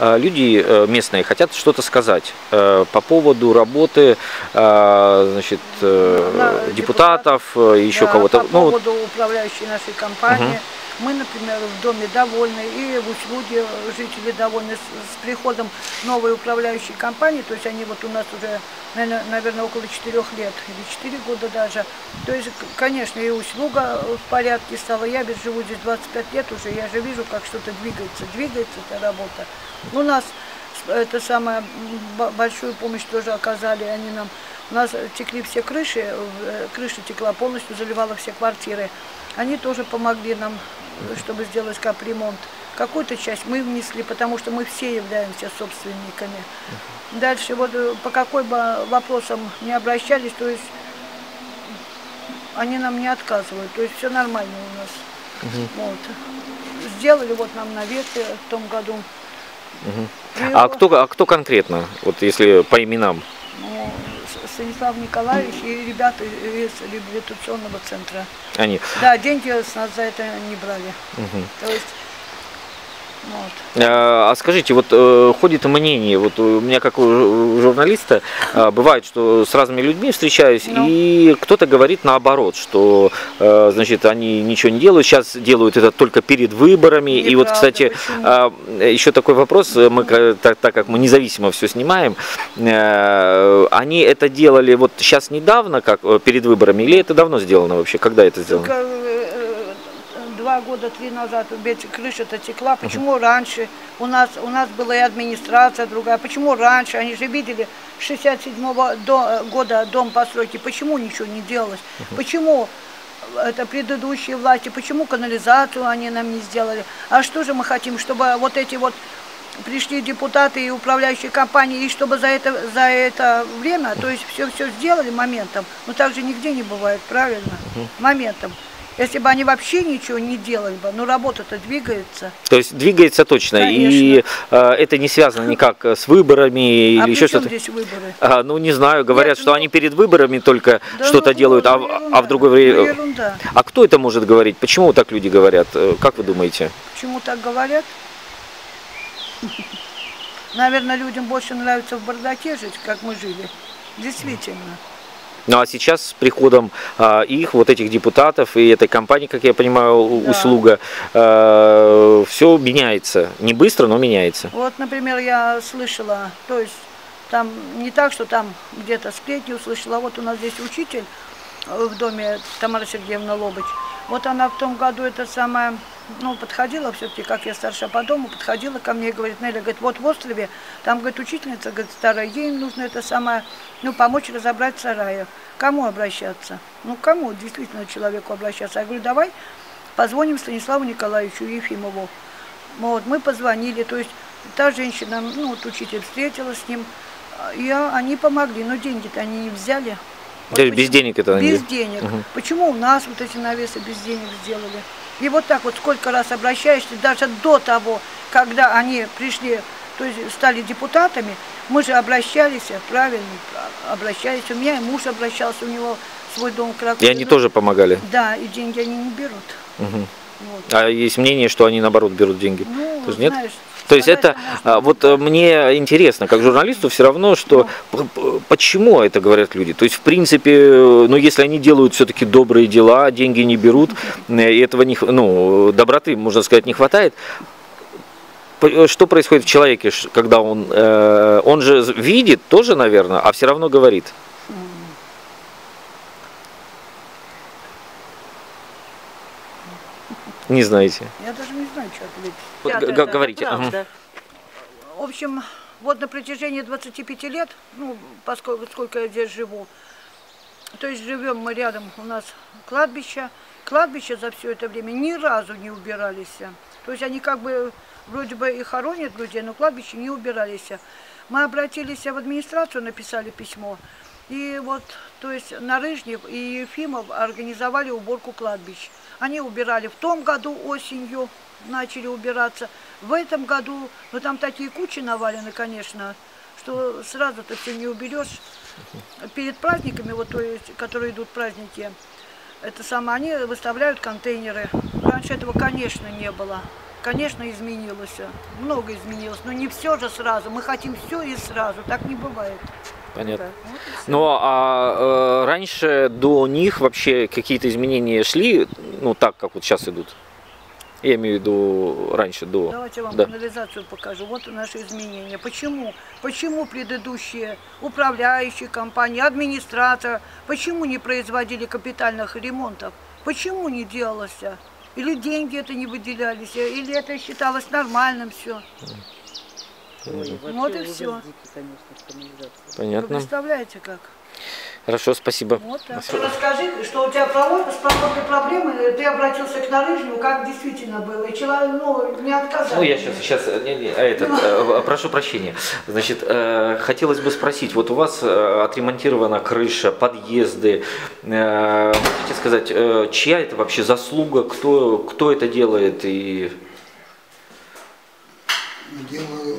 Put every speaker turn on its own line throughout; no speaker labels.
э, люди э, местные хотят что-то сказать э, по поводу работы э, значит, э, депутатов, еще
Да,
кого-то.
По
Ну,
поводу управляющей нашей компании. Мы, например, в доме довольны, и в услуге жители довольны с, с приходом новой управляющей компании. То есть они вот у нас уже, наверное, около четырех лет, или четыре года даже. То есть, конечно, и услуга в порядке стала. Я ведь живу здесь 25 лет уже, я же вижу, как что-то двигается. Двигается эта работа. У нас это б- большую помощь тоже оказали они нам. У нас текли все крыши, э, крыша текла полностью, заливала все квартиры. Они тоже помогли нам, чтобы сделать капремонт. Какую-то часть мы внесли, потому что мы все являемся собственниками. Дальше вот э, по какой бы вопросам не обращались, то есть они нам не отказывают, то есть все нормально у нас. Вот. Сделали вот нам наветы в том году. И
а,
вот,
кто, а кто конкретно, вот если по именам?
ну, Станислав Николаевич и ребята из реабилитационного центра.
Они.
Да, деньги с нас за это не брали.
Мгм.
То есть, вот.
А а скажите, вот э, ходит мнение, вот у меня как у жу- журналиста э, бывает, что с разными людьми встречаюсь,
Ну.
и кто-то говорит наоборот, что э, значит они ничего не делают, сейчас делают это только перед выборами. и вот, кстати,
почему?
а, еще такой вопрос, э, мы так, так как мы независимо все снимаем, э, они это делали вот сейчас недавно, как э, перед выборами, или это давно сделано вообще? Когда это сделано?
Э, э, два года, три назад ведь крыша-то текла. Почему раньше? У нас, у нас была и администрация другая. Почему раньше? Они же видели 67-го до- э, года дом постройки. Почему ничего не делалось? Почему это предыдущие власти, почему канализацию они нам не сделали? А что же мы хотим, чтобы вот эти вот пришли депутаты и управляющие компании, и чтобы за это, за это время, то есть все, все сделали моментом, но так же нигде не бывает, правильно? Моментом. Если бы они вообще ничего не делали бы, ну работа-то двигается.
То есть двигается точно, и э, это не связано никак с выборами
а
или еще что-то.
здесь выборы?
А, ну не знаю, говорят,
Нет,
что
ну-
они перед выборами только
Да
что-то
ну,
делают, а,
ну,
в- а
ерунда,
в другое
ну,
время.
ерунда.
А кто это может говорить? Почему так люди говорят? Э, Как вы думаете?
Почему так говорят? Наверное, людям больше нравится в бардаке жить, как мы жили. Действительно.
Ну а сейчас с приходом а, их, вот этих депутатов и этой компании, как я понимаю,
Да.
услуга, все меняется. Не быстро, но меняется.
Вот, например, я слышала, то есть там не так, что там где-то сплетни услышала, а вот у нас здесь учитель э, в доме Тамара Сергеевна Лобыч. Вот она в том году это самое, ну, подходила все-таки, как я старшая по дому, подходила ко мне и говорит, Неля, говорит, вот в острове, там, говорит, учительница, говорит, старая, ей нужно это самое, ну, помочь разобрать сарая. Кому обращаться? Ну, кому действительно человеку обращаться? Я говорю, давай позвоним Станиславу Николаевичу Ефимову. Вот, мы позвонили, то есть та женщина, ну, вот учитель встретилась с ним, и они помогли, но деньги-то они не взяли. Вот
То есть без
почему-
денег это
Без денег. Почему у нас вот эти навесы без денег сделали? И вот так вот сколько раз обращаешься, даже до того, когда они пришли, то есть стали депутатами, мы же обращались, правильно, а, обращались. У меня и муж обращался, у него свой дом в
И
Кракове.
они тоже помогали.
Да, и деньги они не берут.
Мгм.
Вот.
А есть мнение, что они наоборот берут деньги.
Ну,
Ты же нет?
знаешь,
То есть это а, вот э, мне интересно, как журналисту, все равно, что почему это говорят люди. То есть, в принципе, э, ну, если они делают все-таки добрые дела, деньги не берут, э, и этого не, ну, доброты, можно сказать, не хватает. Что происходит в человеке, когда он, он же видит тоже, наверное, а все равно говорит. Не знаете.
Я даже не знаю, что ответить.
Вот говорите.
это
ага.
правда. В общем, вот на протяжении 25 лет, ну, поскольку сколько я здесь живу, то есть живем мы рядом, у нас кладбище. Кладбище за все это время ни разу не убирались. То есть они как бы вроде бы и хоронят людей, но кладбище не убирались. Мы обратились в администрацию, написали письмо. И вот, то есть Нарыжнев и Ефимов организовали уборку кладбищ. Они убирали в том году осенью, начали убираться. В этом году, ну там такие кучи навалены, конечно, что сразу-то все не уберешь. Перед праздниками, вот то есть, которые идут праздники, это самое, они выставляют контейнеры. Раньше этого, конечно, не было. Конечно, изменилось. Много изменилось. Но не все же сразу. Мы хотим все и сразу. Так не бывает.
Понятно.
Да, вот.
Ну а э, раньше до них вообще какие-то изменения шли, ну так, как вот сейчас идут? Я имею в виду раньше, до.
Давайте вам
Да.
канализацию покажу. Вот наши изменения. Почему? Почему предыдущие управляющие компании, администратор, почему не производили капитальных ремонтов? Почему не делалось? Или деньги это не выделялись, или это считалось нормальным все.
Ой,
Вот и
дикий, конечно, канализации.
Вы
Понятно.
представляете как?
Хорошо, спасибо.
Вот так. Расскажи, что у тебя с проводкой проблемы, ты обратился к Нарыжнему, как действительно было, и человек, ну, не отказал.
Ну, я сейчас, сейчас, не, не, а этот, э, прошу прощения. Значит, э, хотелось бы спросить, вот у вас э, отремонтирована крыша, подъезды. Э, Можете сказать, э, чья это вообще заслуга, кто, кто это делает и
делаю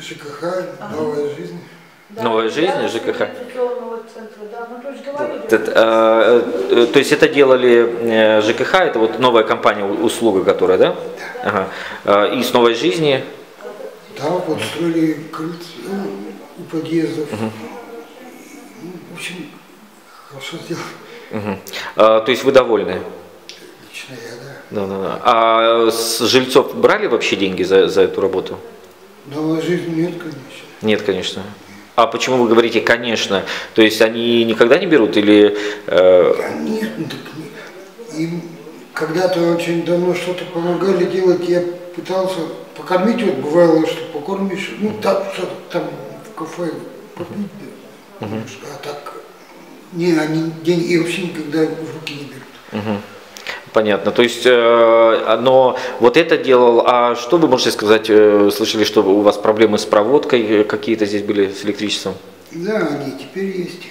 ЖКХ, новая жизнь.
Новая жизнь, ЖКХ?
Центра, да, ну, то есть говорили.
Этот, то есть это делали э, ЖКХ, это вот новая компания, услуга, которая, да? Ага. Э, И с новой жизни.
Да, вот строили крыльцо у подъездов. Ну, в общем, хорошо сделали.
Э, То есть вы довольны?
Лично я, да.
Да, да, да. А с жильцов брали вообще деньги за, за эту работу?
Новая жизнь нет, конечно.
Нет, конечно. А почему вы говорите «конечно»? То есть они никогда не берут или... э,
нет, ну так не- им когда-то очень давно что-то помогали делать, я пытался покормить, вот бывало, что покормишь, ну там что-то там в кафе попить, немножко, а так не, они деньги вообще никогда в руки не берут.
мгм. Понятно. То есть, э, но вот это делал. А что вы можете сказать? э, Слышали, что у вас проблемы с проводкой какие-то здесь были с электричеством?
Да, они теперь есть.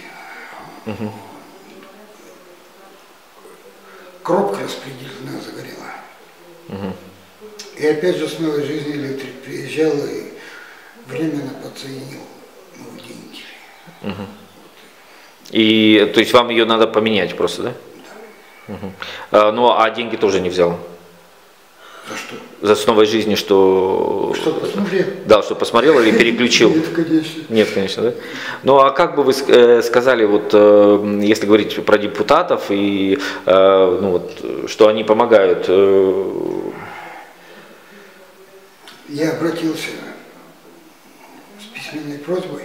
Кропка распределена загорела. И опять же с новой жизни электрик приезжал и временно подсоединил новые деньги.
И, то есть, вам ее надо поменять просто, да? А, Ну, а деньги тоже не взял?
За что?
За новой жизни, что...
Что, посмотрел?
Да, что посмотрел или переключил?
Нет, конечно.
Нет, конечно, да. Ну а как бы вы э, сказали, вот э, если говорить про депутатов и э, ну, вот, э, что они помогают, э,
Я обратился с письменной просьбой.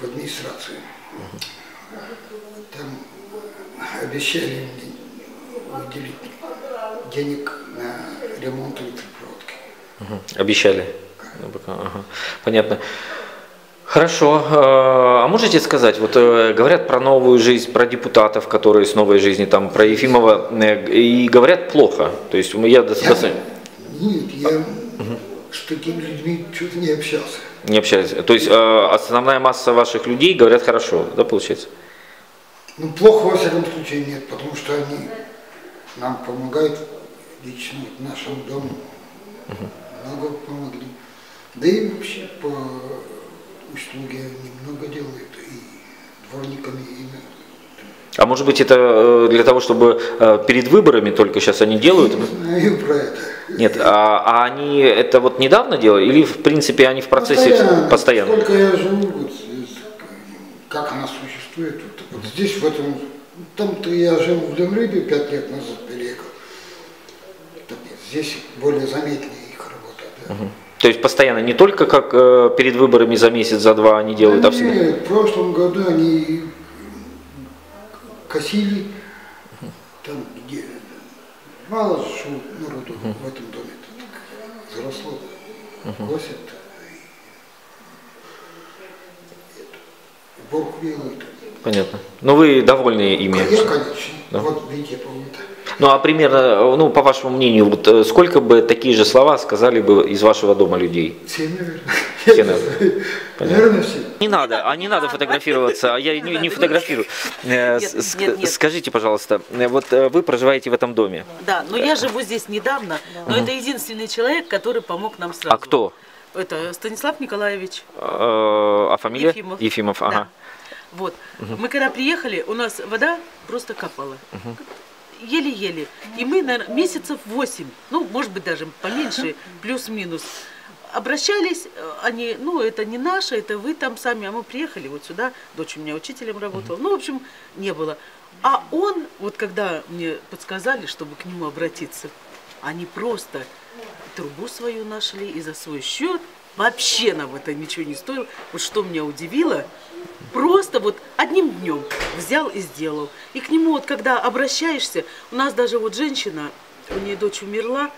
В администрацию. Там обещали выделить денег на ремонт электропроводки.
мгм, обещали? Ага, Понятно. Хорошо. Э, А можете сказать, вот э, говорят про новую жизнь, про депутатов, которые с новой жизни, там про Ефимова, э, и говорят плохо. То есть я
Я, нет, я с такими людьми что-то не общался.
не общаюсь. То есть э, основная масса ваших людей говорят хорошо, да, получается?
Ну, плохо во всяком случае нет, потому что они нам помогают лично нашему дому. Много помогли. Да и вообще по услуге они много делают, и дворниками, и
А может быть это э, для того, чтобы э, перед выборами только сейчас они делают?
знаю про это.
Нет, а, а они это вот недавно делали или в принципе они в процессе
Постоянно.
постоянно?
Сколько я живу, вот, как она существует. Вот, вот здесь, в этом, там-то я жил в Демрыбе пять лет назад переехал. Так здесь более заметнее их работа. Да.
То есть постоянно не только как э, перед выборами за месяц, за два они делают, а всегда.
Они в прошлом году они косили, там где мало шел народу в этом доме, так взросло, косят, уборку делают.
Понятно. Но вы довольны ими?
Я, конечно, вот видите, помню-то.
Ну а примерно, ну по вашему мнению, вот э, сколько бы такие же слова сказали бы из вашего дома людей?
Все, наверное.
Все, наверное.
Наверное, все.
Не надо, а не надо фотографироваться, а я не, не фотографирую. Э,
Нет, нет, нет.
Скажите, пожалуйста, э, вот э, вы проживаете в этом доме.
Да, но я живу здесь недавно, но это единственный человек, который помог нам сразу.
А кто?
Это Станислав Николаевич.
А фамилия?
Ефимов.
ага.
Да. Вот. Мы когда приехали, у нас вода просто капала. Еле-еле. И мы, наверное, месяцев 8, ну, может быть, даже поменьше, плюс-минус. Обращались, э, они, ну, это не наше, это вы там сами, а мы приехали вот сюда, дочь у меня учителем работала, ну, в общем, не было. А он, вот когда мне подсказали, чтобы к нему обратиться, они просто трубу свою нашли и за свой счет вообще нам это ничего не стоило. Вот что меня удивило, просто вот одним днем взял и сделал. И к нему вот когда обращаешься, у нас даже вот женщина, у нее дочь умерла,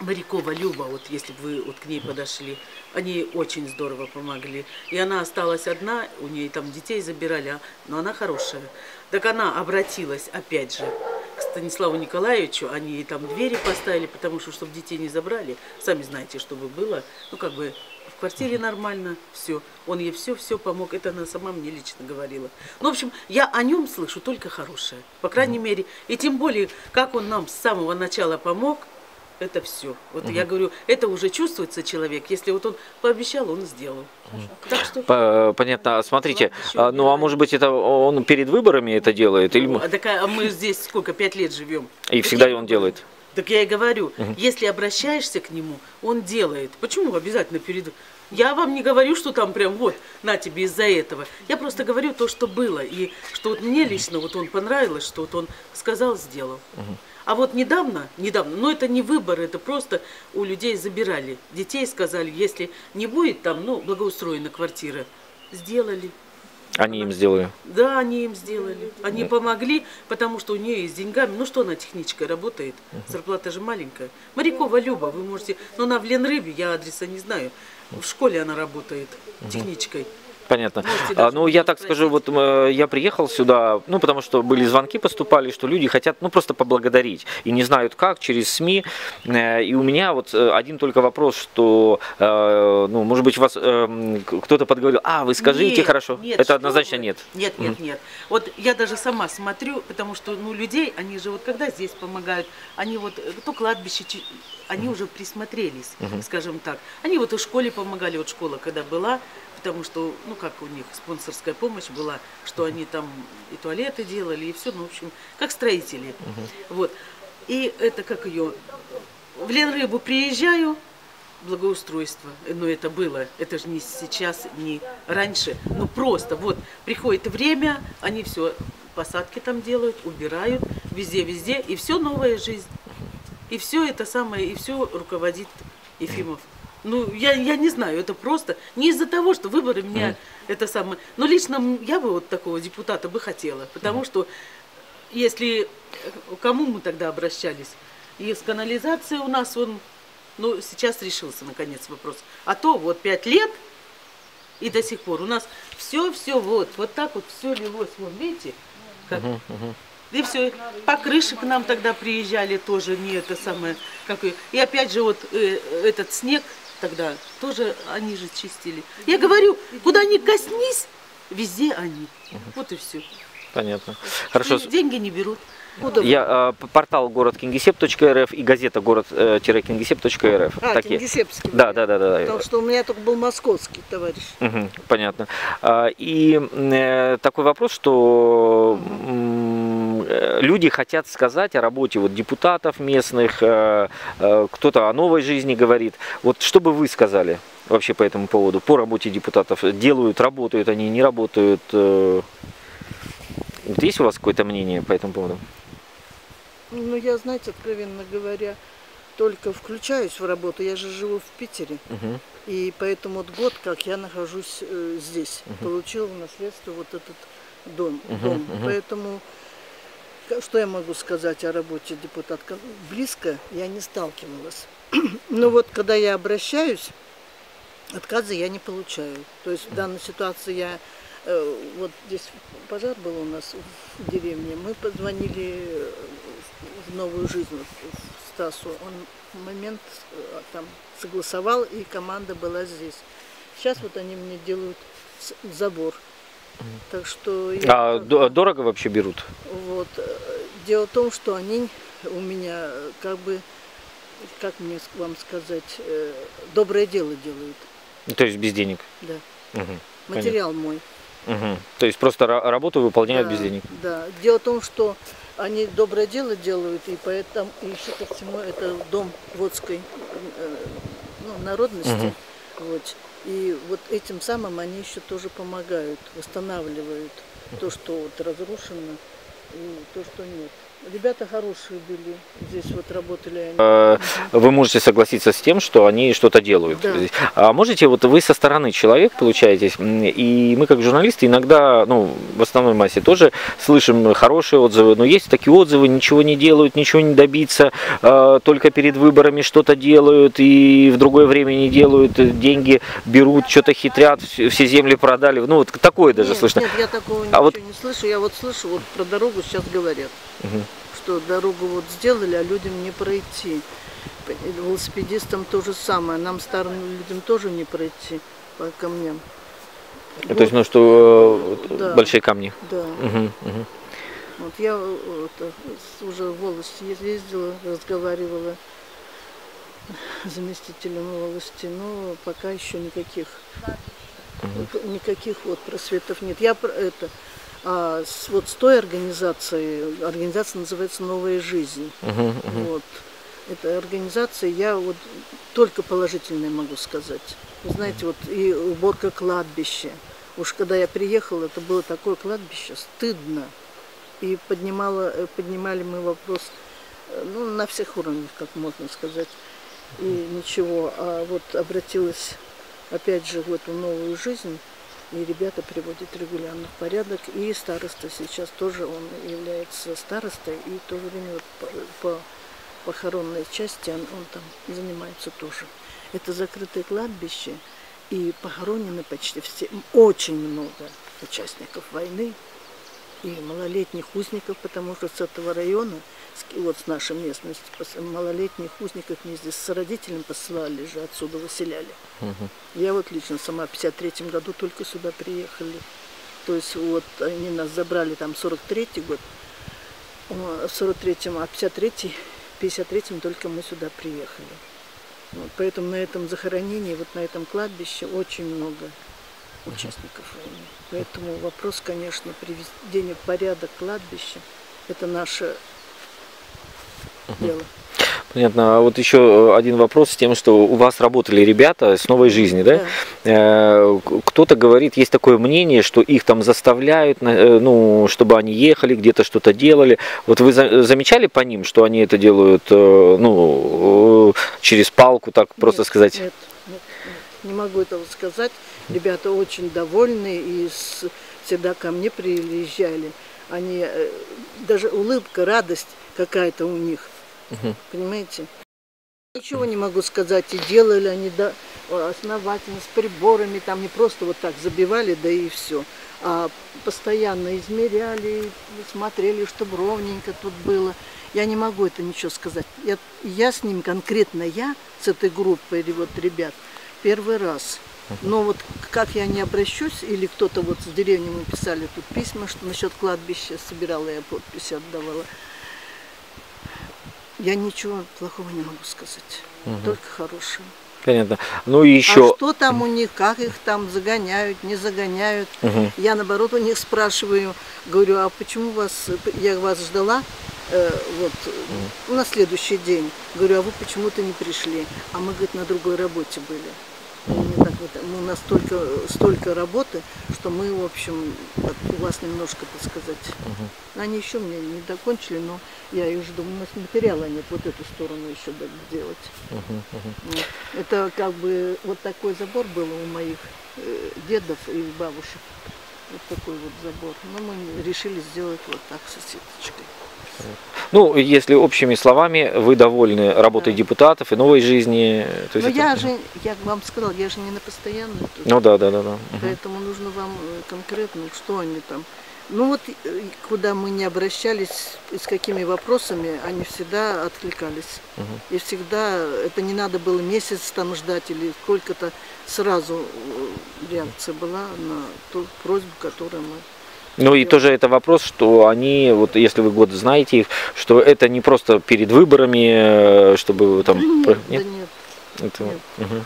Морякова Люба, вот если бы вы вот к ней подошли, они очень здорово помогли. И она осталась одна, у нее там детей забирали, а- но она хорошая. Так она обратилась, опять же, к Станиславу Николаевичу, они ей там двери поставили, потому что, чтобы детей не забрали, сами знаете, чтобы было, ну, как бы, в квартире нормально, все. Он ей все-все помог, это она сама мне лично говорила. Ну, в общем, я о нем слышу только хорошее, по крайней мере. И тем более, как он нам с самого начала помог, это все. Вот я говорю, это уже чувствуется человек. Если вот он пообещал, он сделал. Так что...
По- Понятно. Смотрите,
Ладно, ещё
а, ну а может быть это он перед выборами это делает? Или... мы-
А, так, а мы здесь сколько, пять лет живем.
И
Так
всегда
я-
он делает?
Так я и говорю, если обращаешься к нему, он делает. Почему обязательно перед... Я вам не говорю, что там прям вот, на тебе из-за этого. Я просто говорю то, что было. И что вот мне лично вот он понравилось, что вот он сказал, сделал. А вот недавно, недавно, но это не выбор, это просто у людей забирали. Детей сказали, если не будет там, ну, благоустроена квартира, сделали.
Они им сделали.
Да, они им сделали. Они помогли, потому что у нее есть деньгами. Ну что она техничкой работает? Зарплата же маленькая. Морякова Люба, вы можете... Но она в Ленрыбе, я адреса не знаю. В школе она работает техничкой.
Понятно.
Можете
А, ну, я так скажу, вот э, я приехал сюда, ну, потому что были звонки поступали, что люди хотят, ну, просто поблагодарить. И не знают как, через СМИ. Э, И у меня вот э, один только вопрос, что, ну, может быть, вас э, м, к- кто-то подговорил, а, вы скажите,
Нет,
хорошо.
нет,
Это однозначно
вы.
нет.
Нет, нет, нет. Вот я даже сама смотрю, потому что ну людей, они же вот когда здесь помогают, они вот то кладбище, они уже присмотрелись, скажем так. Они вот и в школе помогали, вот школа когда была, потому что, ну как у них спонсорская помощь была, что они там и туалеты делали, и все, ну в общем, как строители. Вот. И это как ее, в Ленрыбу приезжаю, благоустройство. Но это было, это же не сейчас, не раньше. Ну просто вот приходит время, они все посадки там делают, убирают, везде-везде, и все новая жизнь. И все это самое, и все руководит Ефимов. Ну, я, я не знаю, это просто не из-за того, что выборы меня это самое. Но лично я бы вот такого депутата бы хотела, потому что если э, к кому мы тогда обращались? И с канализацией у нас он, ну, сейчас решился наконец вопрос. А то вот пять лет и до сих пор у нас все-все вот, вот так вот все лилось, вот видите, как и все. По крыше к нам тогда приезжали тоже не это самое. Как и, и опять же вот э, этот снег тогда тоже они же чистили. Я говорю, куда ни коснись, везде они. Вот и все.
Понятно. Хорошо.
Деньги не берут.
Я, э, портал город кингисепп.рф и газета город-кингисепп.рф.
А,
Такие.
Кингисеппский.
Да, да, да, да.
Потому что у меня только был московский товарищ.
Мгм, понятно. А, И э, такой вопрос, что э, люди хотят сказать о работе вот депутатов местных, э, э, кто-то о новой жизни говорит. Вот что бы вы сказали вообще по этому поводу, по работе депутатов? Делают, работают они, не работают? э? Вот есть у вас какое-то мнение по этому поводу?
Ну, я, знаете, откровенно говоря, только включаюсь в работу. Я же живу в Питере.
Мгм.
И поэтому вот год, как я нахожусь э, здесь, получил в наследство вот этот дом. дом. Поэтому ка- что я могу сказать о работе депутатка? Близко я не сталкивалась. Но вот когда я обращаюсь, отказа я не получаю. То есть в данной ситуации я э, вот здесь пожар был у нас в деревне. Мы позвонили э, в новую жизнь Стасу. Он момент э, там согласовал, и команда была здесь. Сейчас вот они мне делают забор. Так что я
А до- дорого вообще берут?
вот дело в том, что они у меня как бы, как мне вам сказать, э, доброе дело делают.
То есть без денег?
Да.
Мгм.
материал мой.
Мгм. То есть просто ра- работу выполняют
да,
без денег.
Да. Дело в том, что они доброе дело делают, и поэтому и еще ко всему это дом водской э, ну, народности.
Мгм.
Вот. И вот этим самым они еще тоже помогают, восстанавливают то, что вот разрушено, и то, что нет. Ребята хорошие были, здесь вот работали они.
Э, Вы можете согласиться с тем, что они что-то делают.
Да.
А можете, вот вы со стороны человек получаетесь, и мы как журналисты иногда, ну, в основной массе тоже слышим хорошие отзывы, но есть такие отзывы, ничего не делают, ничего не добиться, э, только перед выборами что-то делают, и в другое время не делают, э, деньги берут, что-то хитрят, все земли продали. Ну, вот такое даже
нет,
слышно.
Нет, я такого
А
ничего
вот-
не слышу. Я вот слышу, вот про дорогу сейчас говорят,
Мгм.
Что дорогу вот сделали, а людям не пройти. Велосипедистам то же самое, нам старым людям тоже не пройти по камням.
То есть, ну, что э,
Да.
большие камни.
Да.
Мгм, мгм.
Вот я это, уже в волости ездила, разговаривала с заместителем волости, но пока еще никаких никаких вот просветов нет. Я про- это а, с, вот с той организацией, организация называется Новая жизнь.
Мгм, мгм.
Вот. Эта организация, я вот только положительное могу сказать. Вы знаете, вот и уборка кладбища. Уж когда я приехала, это было такое кладбище, стыдно. И поднимала, э, поднимали мы вопрос, э, ну, на всех уровнях, как можно сказать. И ничего, а вот обратилась опять же в эту новую жизнь, и ребята приводят регулярно в порядок. И староста сейчас тоже, он является старостой, и в то время вот по, по похоронной части он, он там занимается тоже. Это закрытое кладбище, и похоронены почти все, очень много участников войны и малолетних узников, потому что с этого района, вот с нашей местности, малолетних узников мне здесь с родителями посылали же, отсюда выселяли. Я вот лично сама в 53 году только сюда приехали. То есть вот они нас забрали там 43 год, в 43-м, а в 53 53-м только мы сюда приехали. Вот, поэтому на этом захоронении, вот на этом кладбище очень много участников войны. Поэтому вопрос, конечно, приведения в порядок кладбища, это наше дело.
Понятно. А вот еще один вопрос с тем, что у вас работали ребята с новой жизни, да? Э, к- Кто-то говорит, есть такое мнение, что их там заставляют, э, ну, чтобы они ехали, где-то что-то делали. Вот вы за- замечали по ним, что они это делают, э, ну, э, через палку, так просто
Нет,
сказать?
Нет, нет, нет, не могу этого сказать. Ребята очень довольны и всегда ко мне приезжали. Они э, даже улыбка, радость какая-то у них. Понимаете? Ничего не могу сказать. И делали они да, основательно с приборами, там не просто вот так забивали, да и все. А постоянно измеряли, смотрели, чтобы ровненько тут было. Я не могу это ничего сказать. Я, я с ним, конкретно я, с этой группой вот ребят, первый раз. Но вот как я не обращусь, или кто-то вот с деревни мы писали тут письма, что насчет кладбища собирала я подписи, отдавала. Я ничего плохого не могу сказать, только хорошее.
Понятно. Ну и
А
еще...
что там у них, как их там загоняют, не загоняют?
Мгм.
Я наоборот у них спрашиваю, говорю, а почему вас, я вас ждала э, вот э, на следующий день? Говорю, а вы почему-то не пришли? А мы, говорит, на другой работе были. Вот, ну, настолько столько работы, что мы, в общем, вот у вас немножко, так сказать. Они еще мне не докончили, но я и жду. У нас материала нет, вот эту сторону еще делать. Вот. Это как бы вот такой забор был у моих э, дедов и бабушек. Вот такой вот забор. Но мы решили сделать вот так со сеточкой.
Ну, если общими словами, вы довольны работой
Да.
депутатов и новой жизни. То
Но
есть
я
это-
же, я вам сказала, я же не на постоянной тут.
Ну да, да, да, да.
Поэтому нужно вам э, конкретно, что они там. Ну вот э, куда мы не обращались, и с какими вопросами, они всегда откликались. И всегда это не надо было месяц там ждать или сколько-то сразу э, реакция была на ту просьбу, которую мы.
Ну и тоже это вопрос, что они, вот если вы год знаете их, что это не просто перед выборами, э, чтобы там...
Нет,
Нет?
нет.
Это-
нет.
мгм.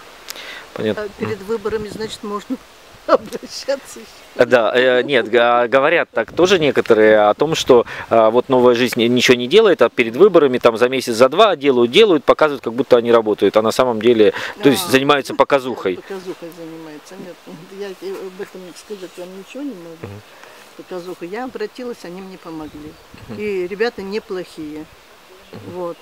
Понятно.
А перед выборами, значит, можно обращаться.
Да, э, нет, говорят так тоже некоторые о том, что а, вот новая жизнь ничего не делает, а перед выборами там за месяц, за два делают, делают, показывают, как будто они работают, а на самом деле, то есть
А,
занимаются показухой.
Показухой занимается. Нет, я и об этом сказать вам ничего не могу. Показуха. Я обратилась, они мне помогли. И ребята неплохие. Вот.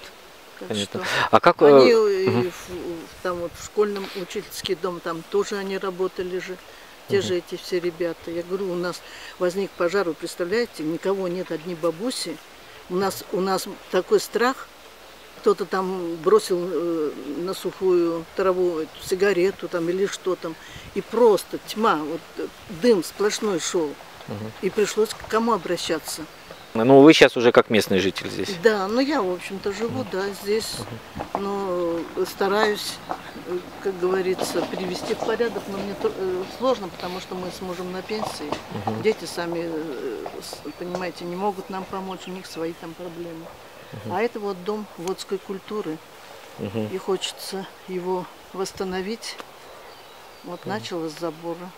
Так
Понятно.
что
А как э,
они в- в- там вот в школьном учительский дом, там тоже они работали же. Те же эти все ребята. Я говорю, у нас возник пожар, вы представляете, никого нет, одни бабуси. У нас, у нас такой страх, кто-то там бросил э, на сухую траву эту сигарету там или что там. И просто тьма, вот э, дым сплошной шел. И пришлось к кому обращаться.
ну вы сейчас уже как местный житель здесь.
Да, ну я, в общем-то, живу, да, здесь, но стараюсь, как говорится, привести в порядок, но мне э, сложно, потому что мы с мужем на пенсии, дети сами, э, понимаете, не могут нам помочь, у них свои там проблемы. А это вот дом водской культуры, и хочется его восстановить. Вот начала с забора.